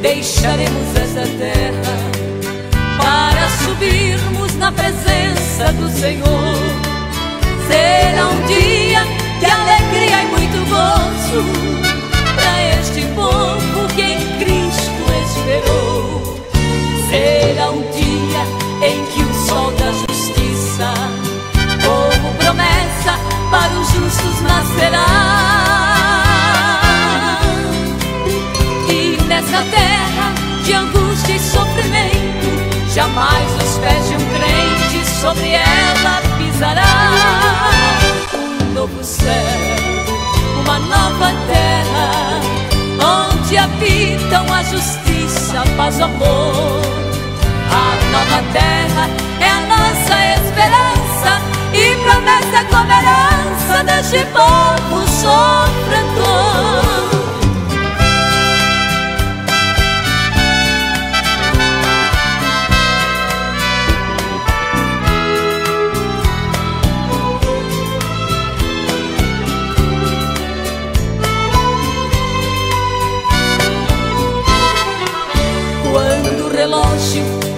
deixaremos esta terra para subirmos na presença do Senhor. Terra de angústia e sofrimento, jamais os pés de um crente sobre ela pisará. Um novo céu, uma nova terra, onde habitam a justiça, a paz, o amor. A nova terra é a nossa esperança e promessa como herança deste povo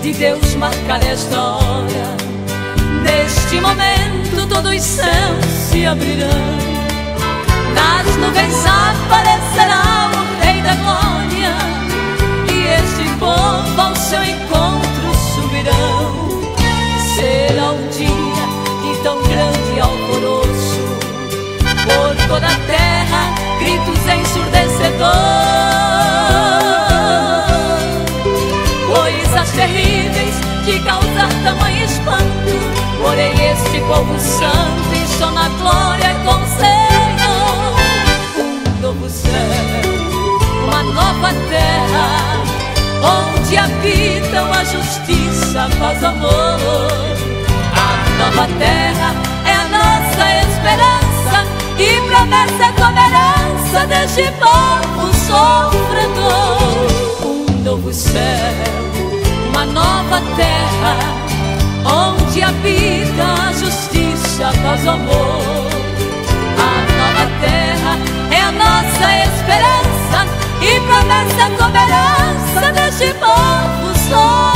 de Deus marcar esta hora. Neste momento todos os céus se abrirão. Nas nuvens aparecerá o Rei da Glória. Que causam tamanho espanto. Porém, este povo santo encheu na glória com Senhor. Um novo céu, uma nova terra, onde habitam a justiça, o amor. A nova terra é a nossa esperança e promessa como herança deste povo sofredor. Um novo céu uma nova terra terra onde habita a justiça, paz, o amor. A nova terra é a nossa esperança e promessa, cooperança deste povo só.